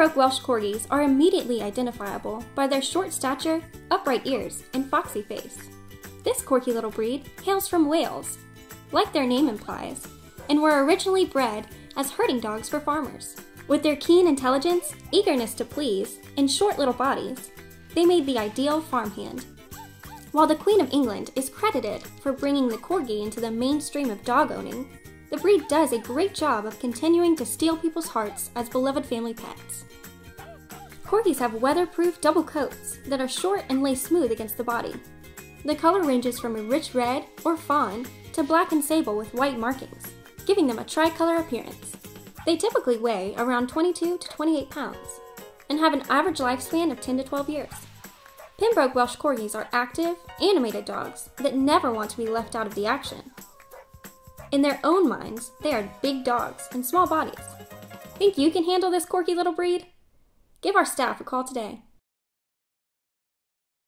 Pembroke Welsh Corgis are immediately identifiable by their short stature, upright ears, and foxy face. This quirky little breed hails from Wales, like their name implies, and were originally bred as herding dogs for farmers. With their keen intelligence, eagerness to please, and short little bodies, they made the ideal farmhand. While the Queen of England is credited for bringing the corgi into the mainstream of dog owning, the breed does a great job of continuing to steal people's hearts as beloved family pets. Corgis have weatherproof double coats that are short and lay smooth against the body. The color ranges from a rich red or fawn to black and sable with white markings, giving them a tricolor appearance. They typically weigh around 22 to 28 pounds and have an average lifespan of 10 to 12 years. Pembroke Welsh Corgis are active, animated dogs that never want to be left out of the action. In their own minds, they are big dogs and small bodies. Think you can handle this quirky little breed? Give our staff a call today.